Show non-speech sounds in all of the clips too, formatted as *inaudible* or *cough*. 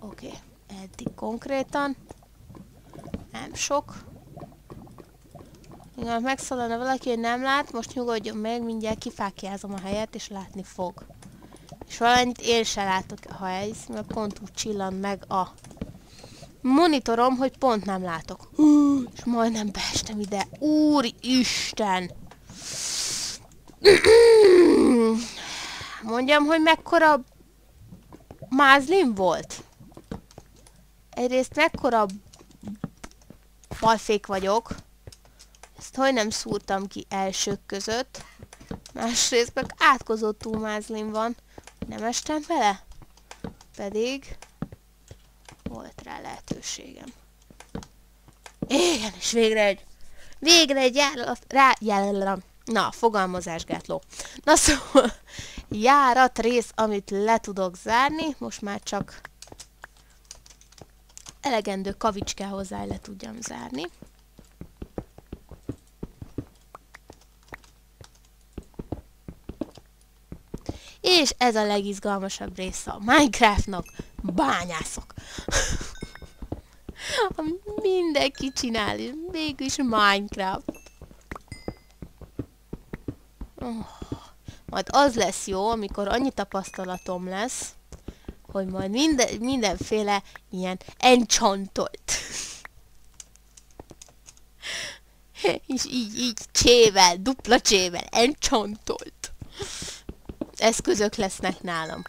Oké, okay. eddig konkrétan. Nem sok. Igen, megszólalna valaki, hogy nem lát, most nyugodjon meg, mindjárt kifákjázom a helyet, és látni fog. És valamit én se látok, ha ez, mert pont úgy csillan meg a monitorom, hogy pont nem látok. és majdnem beestem ide. Úristen! Mondjam, hogy mekkora mázlim volt? Egyrészt mekkora balfék vagyok. Ezt hogy nem szúrtam ki elsők között. Másrészt meg átkozott túlmázlim van. Nem estem vele? Pedig volt rá lehetőségem. Igen, és végre egy, végre egy járat, rá, járat, na, fogalmazásgátló. Na szóval, járat rész, amit le tudok zárni, most már csak elegendő kavics kell hozzá, le tudjam zárni. És ez a legizgalmasabb része a Minecraftnak, bányászok. *laughs* Mindenki csinál, és mégis Minecraft. Oh. Majd az lesz jó, amikor annyi tapasztalatom lesz, hogy majd minden, mindenféle ilyen enchantolt. *laughs* és így, így csével, dupla csével, enchantolt. Eszközök lesznek nálam.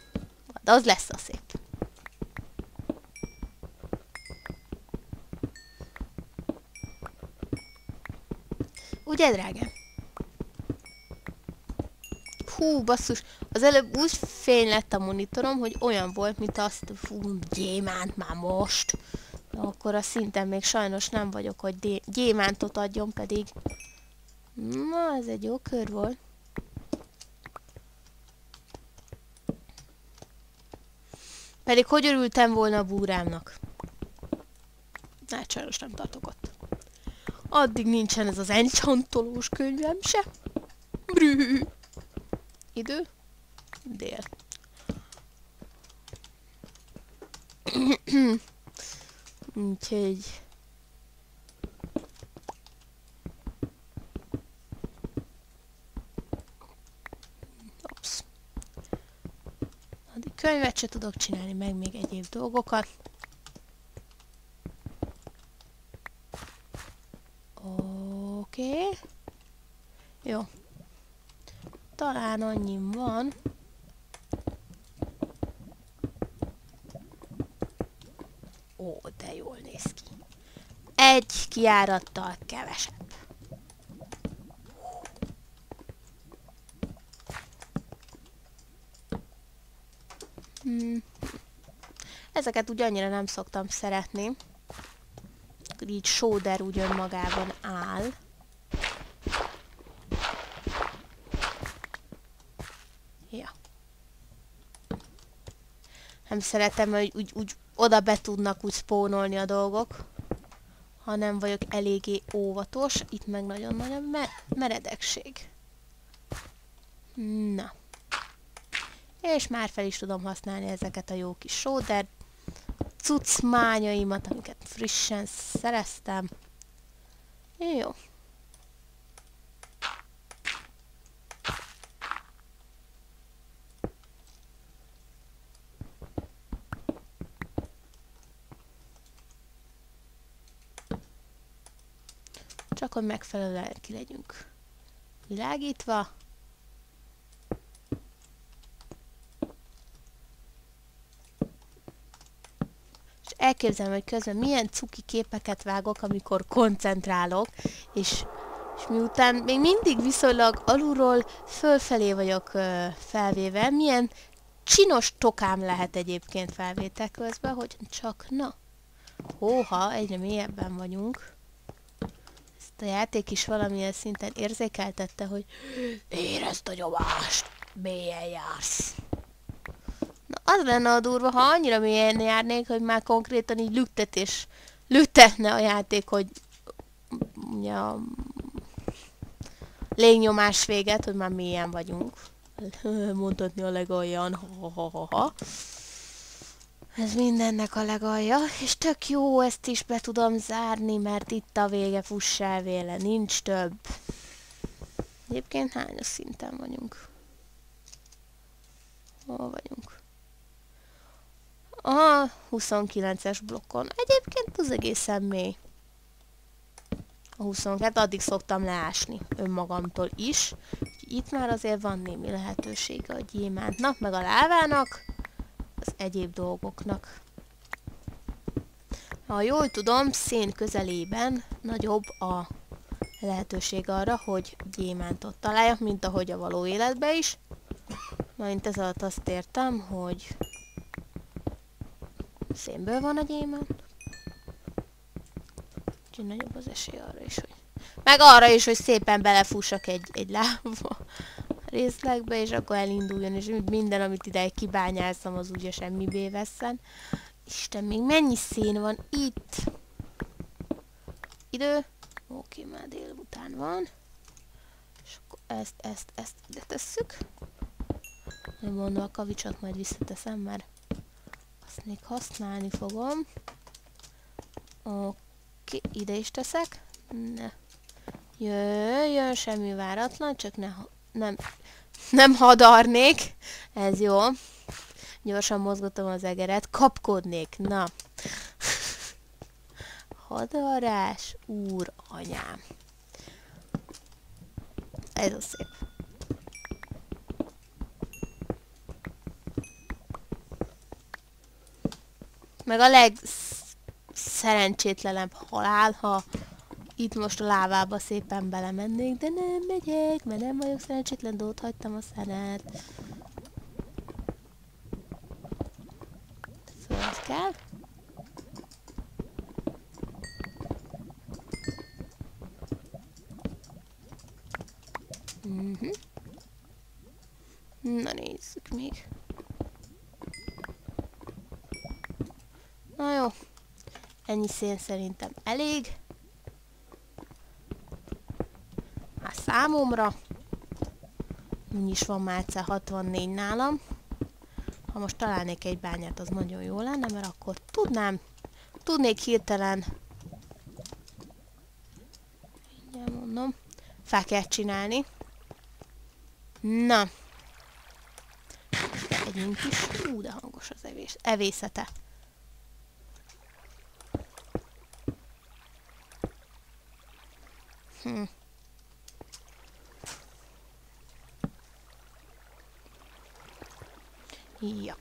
De az lesz a szép. Ugye, drágám? Hú, basszus, az előbb úgy fény lett a monitorom, hogy olyan volt, mint azt, fú, gyémánt már most. De akkor a szinten még sajnos nem vagyok, hogy gyémántot adjon, pedig... Na, ez egy jó kör volt. Pedig hogy örültem volna a búrámnak? Hát sajnos nem tartok ott. Addig nincsen ez az enchantolós könyvem se. Brű. Idő? Dél. *clears throat* Úgyhogy... Ops. Addig könyvet se tudok csinálni, meg még egyéb dolgokat. Oké. Okay. Jó. Talán annyi van. Ó, de jól néz ki. Egy kiárattal kevesebb. Hmm. Ezeket úgy annyira nem szoktam szeretni. Így sóder úgy önmagában áll. Nem szeretem, hogy úgy, úgy oda be tudnak úgy spónolni a dolgok. Ha nem vagyok eléggé óvatos. Itt meg nagyon-nagyon me meredekség. Na. És már fel is tudom használni ezeket a jó kis sóder cuccmányaimat, amiket frissen szereztem. Jó. Hogy megfelelően ki legyünk világítva. És elképzelem, hogy közben milyen cuki képeket vágok, amikor koncentrálok, és, és miután még mindig viszonylag alulról fölfelé vagyok ö, felvéve, milyen csinos tokám lehet egyébként felvétel közben, hogy csak na. Hóha, egyre mélyebben vagyunk a játék is valamilyen szinten érzékeltette, hogy érezd a nyomást, mélyen jársz. Na, az lenne a durva, ha annyira mélyen járnék, hogy már konkrétan így lüktetés, lüktetne a játék, hogy ja, légnyomás véget, hogy már mélyen vagyunk. Mondhatni a legaljan, ha, ha, ha, ha. Ez mindennek a legalja, és tök jó, ezt is be tudom zárni, mert itt a vége, fuss el véle, nincs több. Egyébként hányos szinten vagyunk? Hol vagyunk? A 29-es blokkon. Egyébként az egészen mély. A 22, addig szoktam leásni önmagamtól is. Itt már azért van némi lehetősége a gyémántnak, meg a lávának, az egyéb dolgoknak. Ha jól tudom, szén közelében nagyobb a lehetőség arra, hogy gyémántot találjak, mint ahogy a való életben is. Majd ez alatt azt értem, hogy szénből van a gyémánt. Úgyhogy nagyobb az esély arra is, hogy... Meg arra is, hogy szépen belefussak egy, egy lába részlegbe, és akkor elinduljon, és minden, amit ide kibányáztam, az ugye semmibé veszem. Isten, még mennyi szén van itt? Idő? Oké, már délután van. És akkor ezt, ezt, ezt ide tesszük. Nem mondom, a kavicsot majd visszateszem, mert azt még használni fogom. Oké, ide is teszek. Ne. Jöjjön, semmi váratlan, csak ne, nem, nem hadarnék. Ez jó. Gyorsan mozgatom az egeret. Kapkodnék. Na. Hadarás, úr, anyám. Ez a szép. Meg a legszerencsétlenebb halál, ha itt most a lávába szépen belemennék, de nem megyek, mert nem vagyok szerencsétlen, de ott hagytam a szenet. Föl kell. Mm -hmm. Na nézzük még. Na jó. Ennyi szén szerintem elég. Már számomra. Úgyis van már egyszer 64 nálam. Ha most találnék egy bányát, az nagyon jó lenne, mert akkor tudnám, tudnék hirtelen mindjárt mondom, fákját csinálni. Na. Együnk is. Ú, de hangos az evés, evészete. Hm. Japp.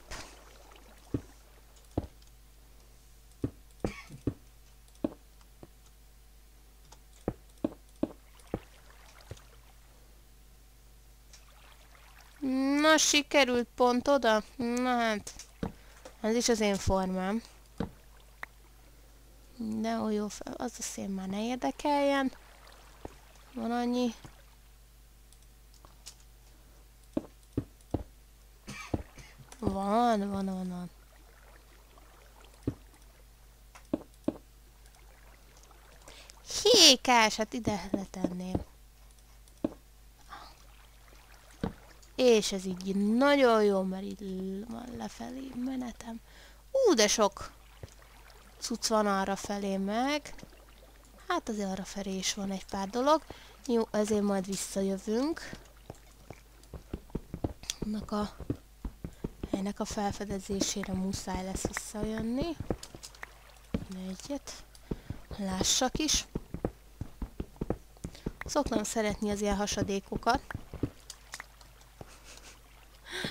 Na, sikerült pont oda? Na hát, ez is az én formám. De jó, az a szén már ne érdekeljen. Van annyi. Van, van, van, van. Hékás, hát ide letenném. És ez így nagyon jó, mert itt van lefelé menetem. Ú, de sok cucc van arra felé meg. Hát azért arra felé is van egy pár dolog. Jó, ezért majd visszajövünk. Annak a helynek a felfedezésére muszáj lesz visszajönni. Egyet. Lássak is. Szoktam szeretni az ilyen hasadékokat.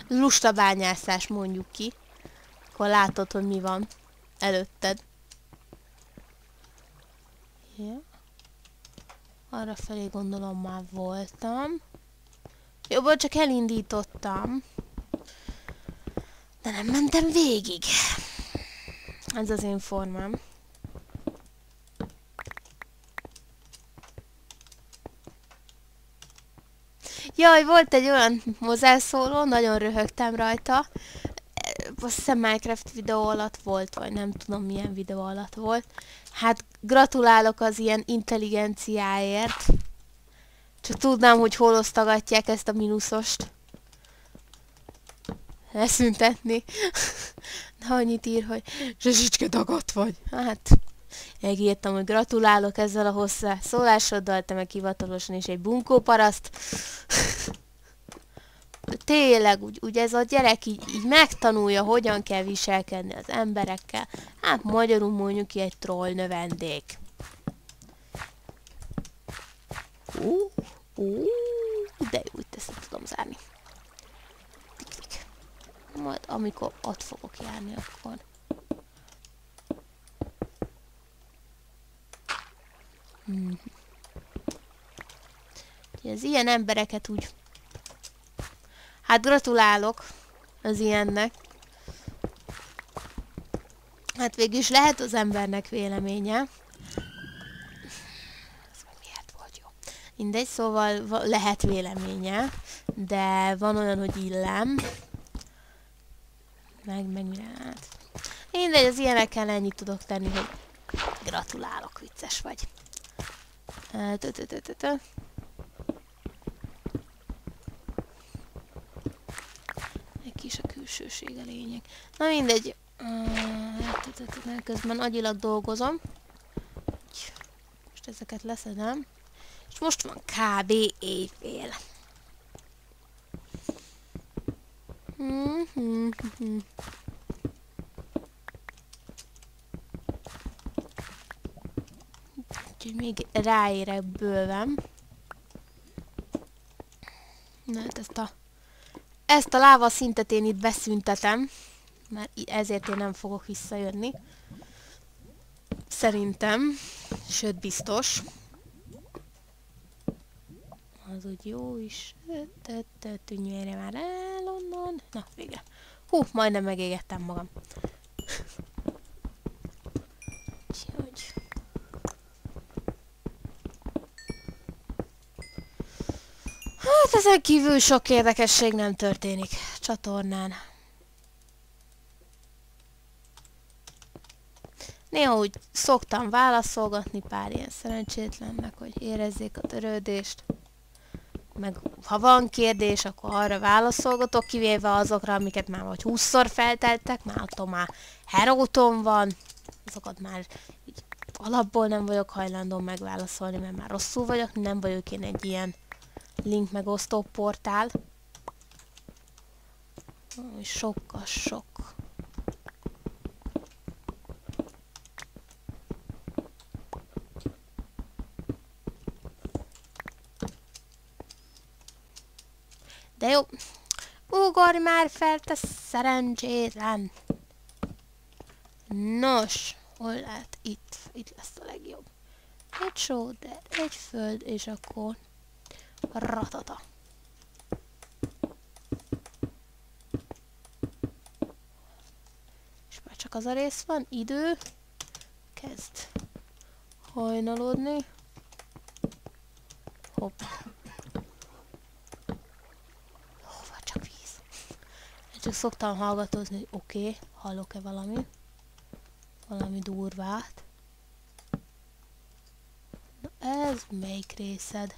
Lusta bányászás mondjuk ki. Akkor látod, hogy mi van előtted. Ja. Arra felé gondolom már voltam. Jó, csak elindítottam. De nem mentem végig. Ez az én formám. Jaj, volt egy olyan hozzászóló, nagyon röhögtem rajta. Azt hiszem Minecraft videó alatt volt, vagy nem tudom milyen videó alatt volt. Hát gratulálok az ilyen intelligenciáért. Csak tudnám, hogy hol osztogatják ezt a mínuszost. Leszüntetni. *laughs* De annyit ír, hogy Zsizsicske dagadt vagy. Hát, megírtam, hogy gratulálok ezzel a hosszá szólásoddal, te meg hivatalosan is egy bunkó paraszt. *laughs* Tényleg, úgy, úgy ez a gyerek így, így megtanulja, hogyan kell viselkedni az emberekkel. Hát magyarul mondjuk ki egy troll növendék. Uh, uh, de jó, itt ezt tudom zárni. Majd amikor ott fogok járni, akkor... Hmm. Az ilyen embereket úgy... Hát gratulálok az ilyennek. Hát végül is lehet az embernek véleménye. miért volt jó? Mindegy, szóval lehet véleménye, de van olyan, hogy illem meg, meg hát. Mindegy, az ilyenekkel ennyit tudok tenni, hogy gratulálok, vicces vagy. Egy kis a külsőség a lényeg. Na mindegy. Közben agyilag dolgozom. Most ezeket leszedem. És most van kb. évvél. Úgyhogy még ráérek bőven. Na hát ezt a, ezt a láva szintet én itt beszüntetem, mert ezért én nem fogok visszajönni. Szerintem, sőt biztos az úgy jó is. Tűnjére már el onnan. Na, vége. Hú, majdnem megégettem magam. Úgyhogy... Hát ezen kívül sok érdekesség nem történik csatornán. Néha úgy szoktam válaszolgatni pár ilyen szerencsétlennek, hogy érezzék a törődést meg ha van kérdés, akkor arra válaszolgatok, kivéve azokra, amiket már vagy 20-szor felteltek, már attól már heróton van, azokat már így alapból nem vagyok hajlandó megválaszolni, mert már rosszul vagyok, nem vagyok én egy ilyen link megosztó portál. Sokkal sok De jó. Ugorj már fel, te szerencsétlen. Nos, hol lehet? Itt. Itt lesz a legjobb. Egy sóder, egy föld, és akkor ratata. És már csak az a rész van, idő, kezd hajnalodni. Hopp. Csak szoktam hallgatózni, hogy oké, okay, hallok-e valami. Valami durvát. Na ez melyik részed?